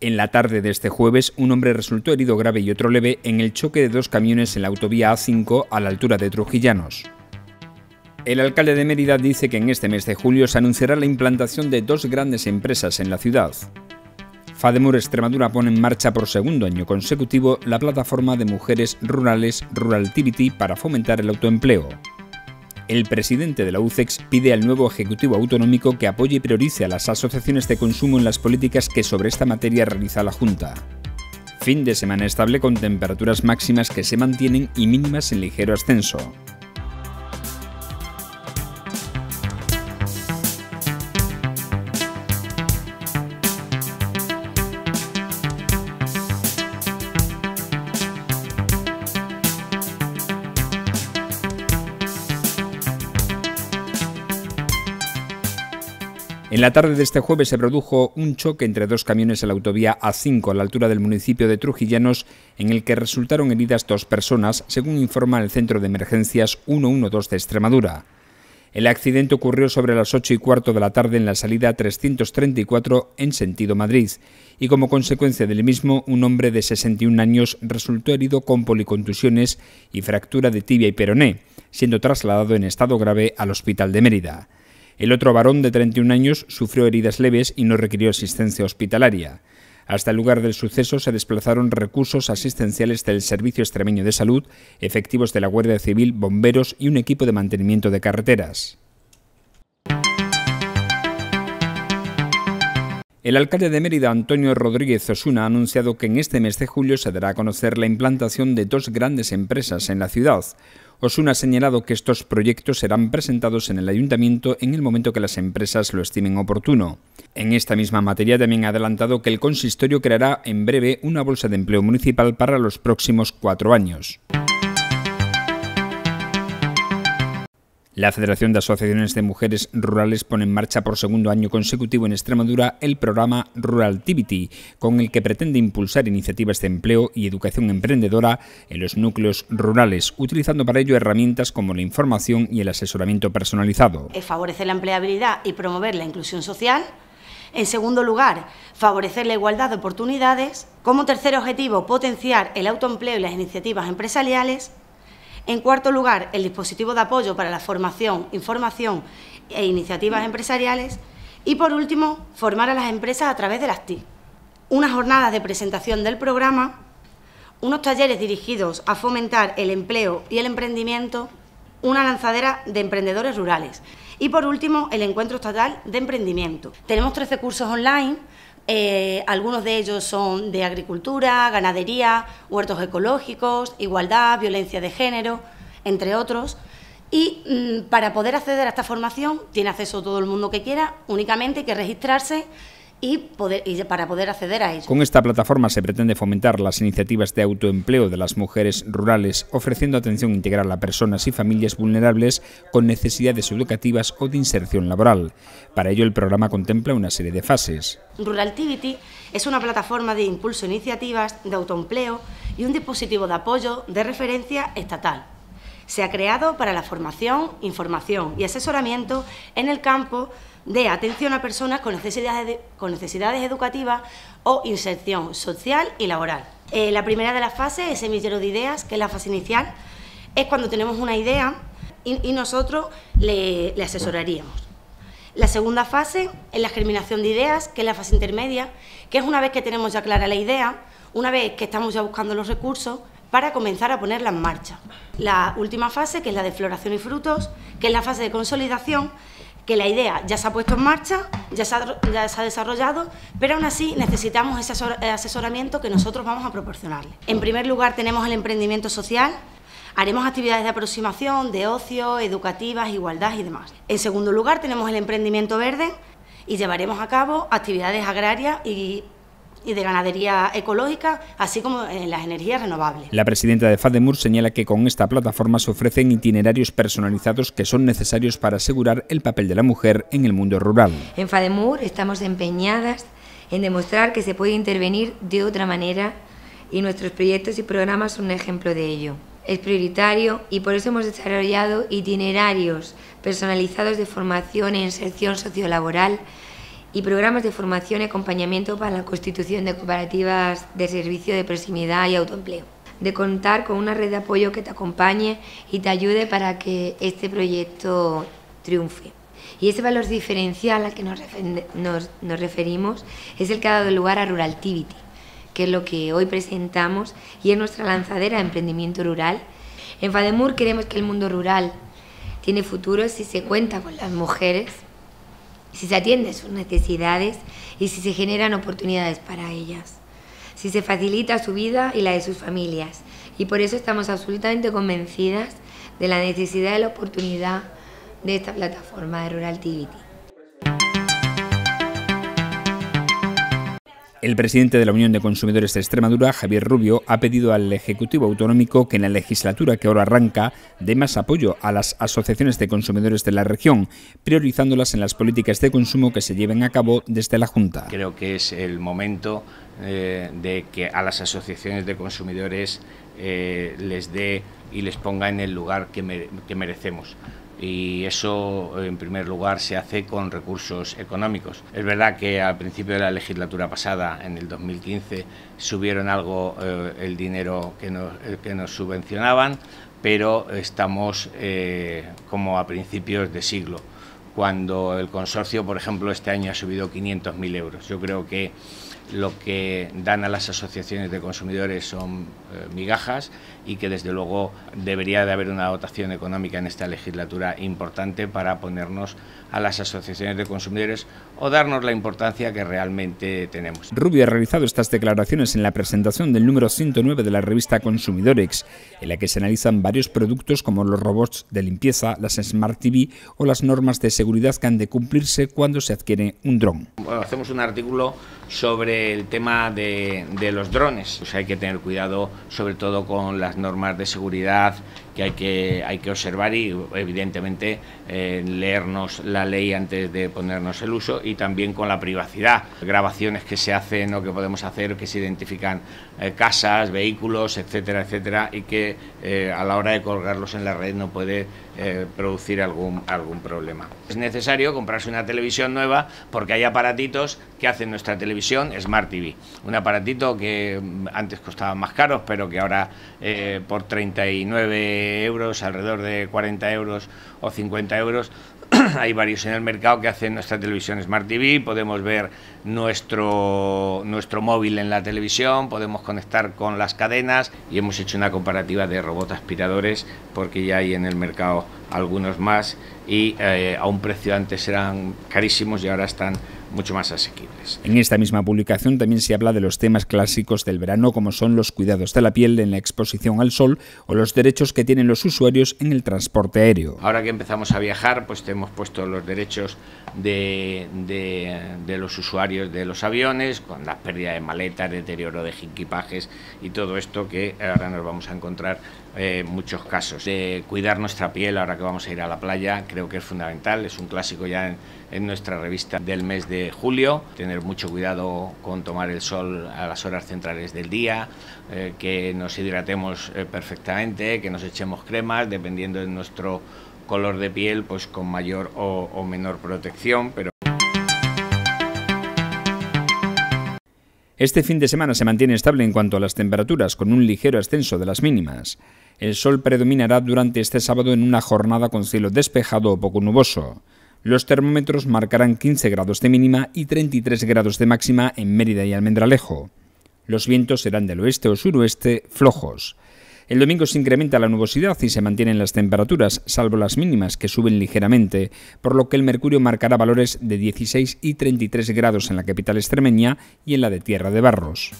En la tarde de este jueves, un hombre resultó herido grave y otro leve en el choque de dos camiones en la autovía A5 a la altura de Trujillanos. El alcalde de Mérida dice que en este mes de julio se anunciará la implantación de dos grandes empresas en la ciudad. Fademur Extremadura pone en marcha por segundo año consecutivo la plataforma de mujeres rurales Ruraltivity para fomentar el autoempleo. El presidente de la UCEX pide al nuevo Ejecutivo Autonómico que apoye y priorice a las asociaciones de consumo en las políticas que sobre esta materia realiza la Junta. Fin de semana estable con temperaturas máximas que se mantienen y mínimas en ligero ascenso. En la tarde de este jueves se produjo un choque entre dos camiones en la autovía A5 a la altura del municipio de Trujillanos, en el que resultaron heridas dos personas, según informa el Centro de Emergencias 112 de Extremadura. El accidente ocurrió sobre las 8 y cuarto de la tarde en la salida 334 en sentido Madrid, y como consecuencia del mismo, un hombre de 61 años resultó herido con policontusiones y fractura de tibia y peroné, siendo trasladado en estado grave al Hospital de Mérida. El otro varón de 31 años sufrió heridas leves y no requirió asistencia hospitalaria. Hasta el lugar del suceso se desplazaron recursos asistenciales del Servicio Extremeño de Salud, efectivos de la Guardia Civil, bomberos y un equipo de mantenimiento de carreteras. El alcalde de Mérida, Antonio Rodríguez Osuna, ha anunciado que en este mes de julio se dará a conocer la implantación de dos grandes empresas en la ciudad. Osuna ha señalado que estos proyectos serán presentados en el ayuntamiento en el momento que las empresas lo estimen oportuno. En esta misma materia también ha adelantado que el consistorio creará en breve una bolsa de empleo municipal para los próximos cuatro años. La Federación de Asociaciones de Mujeres Rurales pone en marcha por segundo año consecutivo en Extremadura el programa Ruraltivity, con el que pretende impulsar iniciativas de empleo y educación emprendedora en los núcleos rurales, utilizando para ello herramientas como la información y el asesoramiento personalizado. Favorecer la empleabilidad y promover la inclusión social. En segundo lugar, favorecer la igualdad de oportunidades. Como tercer objetivo, potenciar el autoempleo y las iniciativas empresariales. En cuarto lugar, el dispositivo de apoyo para la formación, información e iniciativas empresariales. Y por último, formar a las empresas a través de las TIC. Unas jornadas de presentación del programa, unos talleres dirigidos a fomentar el empleo y el emprendimiento, una lanzadera de emprendedores rurales. Y por último, el encuentro estatal de emprendimiento. Tenemos 13 cursos online eh, algunos de ellos son de agricultura, ganadería, huertos ecológicos, igualdad, violencia de género, entre otros. Y mm, para poder acceder a esta formación tiene acceso todo el mundo que quiera, únicamente hay que registrarse y, poder, y para poder acceder a ello. Con esta plataforma se pretende fomentar las iniciativas de autoempleo de las mujeres rurales, ofreciendo atención integral a personas y familias vulnerables con necesidades educativas o de inserción laboral. Para ello, el programa contempla una serie de fases. Ruraltivity es una plataforma de impulso a iniciativas de autoempleo y un dispositivo de apoyo de referencia estatal. Se ha creado para la formación, información y asesoramiento en el campo de atención a personas con necesidades, con necesidades educativas o inserción social y laboral. Eh, la primera de las fases es semillero de ideas, que es la fase inicial, es cuando tenemos una idea y, nosotros le, le asesoraríamos. La segunda fase es la germinación de ideas, que es la fase intermedia, que es una vez que tenemos ya clara la idea, una vez que estamos ya buscando los recursos, para comenzar a ponerla en marcha. La última fase, que es la de floración y frutos, que es la fase de consolidación, que la idea ya se ha puesto en marcha, ya se ha, desarrollado, pero aún así necesitamos ese asesoramiento que nosotros vamos a proporcionarle. En primer lugar tenemos el emprendimiento social, haremos actividades de aproximación, de ocio, educativas, igualdad y demás. En segundo lugar tenemos el emprendimiento verde y llevaremos a cabo actividades agrarias y y de ganadería ecológica, así como en las energías renovables. La presidenta de FADEMUR señala que con esta plataforma se ofrecen itinerarios personalizados que son necesarios para asegurar el papel de la mujer en el mundo rural. En FADEMUR estamos empeñadas en demostrar que se puede intervenir de otra manera y nuestros proyectos y programas son un ejemplo de ello. Es prioritario y por eso hemos desarrollado itinerarios personalizados de formación e inserción sociolaboral y programas de formación y acompañamiento para la constitución de cooperativas de servicio de proximidad y autoempleo. De contar con una red de apoyo que te acompañe y te ayude para que este proyecto triunfe. Y ese valor diferencial al que nos, nos, referimos es el que ha dado lugar a Ruraltivity, que es lo que hoy presentamos y es nuestra lanzadera de emprendimiento rural. En Fademur queremos que el mundo rural tiene futuro si se cuenta con las mujeres, si se atiende sus necesidades y si se generan oportunidades para ellas, si se facilita su vida y la de sus familias. Y por eso estamos absolutamente convencidas de la necesidad de la oportunidad de esta plataforma de Rural. El presidente de la Unión de Consumidores de Extremadura, Javier Rubio, ha pedido al Ejecutivo Autonómico que en la legislatura que ahora arranca dé más apoyo a las asociaciones de consumidores de la región, priorizándolas en las políticas de consumo que se lleven a cabo desde la Junta. Creo que es el momento eh, de que a las asociaciones de consumidores eh, les dé y les ponga en el lugar que merecemos y eso en primer lugar se hace con recursos económicos. Es verdad que al principio de la legislatura pasada, en el 2015, subieron algo eh, el dinero que nos, eh, que nos, subvencionaban, pero estamos como a principios de siglo, cuando el consorcio, por ejemplo, este año ha subido 500.000 euros. Yo creo que lo que dan a las asociaciones de consumidores son eh, migajas y que desde luego debería de haber una dotación económica en esta legislatura importante para ponernos a las asociaciones de consumidores o darnos la importancia que realmente tenemos. Rubio ha realizado estas declaraciones en la presentación del número 109 de la revista Consumidorex, en la que se analizan varios productos como los robots de limpieza, las Smart TV o las normas de seguridad que han de cumplirse cuando se adquiere un dron. Bueno, hacemos un artículo sobre el tema de, los drones. Pues hay que tener cuidado sobre todo con las normas de seguridad que hay que, hay que observar y evidentemente eh, leernos la ley antes de ponernos el uso y también con la privacidad. Grabaciones que se hacen o que podemos hacer que se identifican eh, casas, vehículos, etcétera, etcétera y que eh, a la hora de colgarlos en la red no puede producir algún, algún problema. Es necesario comprarse una televisión nueva porque hay aparatitos que hacen nuestra televisión Smart TV. Un aparatito que mm, antes costaba más caros pero que ahora por 39 euros, alrededor de 40 euros o 50 euros. Hay varios en el mercado que hacen nuestra televisión Smart TV, podemos ver nuestro, nuestro móvil en la televisión, podemos conectar con las cadenas y hemos hecho una comparativa de robots aspiradores porque ya hay en el mercado algunos más y eh, a un precio antes eran carísimos y ahora están mucho más asequibles. En esta misma publicación también se habla de los temas clásicos del verano como son los cuidados de la piel en la exposición al sol o los derechos que tienen los usuarios en el transporte aéreo. Ahora que empezamos a viajar, pues hemos puesto los derechos de, de los usuarios de los aviones, con la pérdida de maletas, deterioro de equipajes y todo esto que ahora nos vamos a encontrar eh, muchos casos. De cuidar nuestra piel ahora que vamos a ir a la playa creo que es fundamental, es un clásico ya en, nuestra revista del mes de julio, tener mucho cuidado con tomar el sol a las horas centrales del día, eh, que nos hidratemos eh, perfectamente, que nos echemos cremas, dependiendo de nuestro color de piel, pues con mayor o, o menor protección, pero Este fin de semana se mantiene estable en cuanto a las temperaturas, con un ligero ascenso de las mínimas. El sol predominará durante este sábado en una jornada con cielo despejado o poco nuboso. Los termómetros marcarán 15 grados de mínima y 33 grados de máxima en Mérida y Almendralejo. Los vientos serán del oeste o suroeste flojos. El domingo se incrementa la nubosidad y se mantienen las temperaturas, salvo las mínimas que suben ligeramente, por lo que el mercurio marcará valores de 16 y 33 grados en la capital extremeña y en la de Tierra de Barros.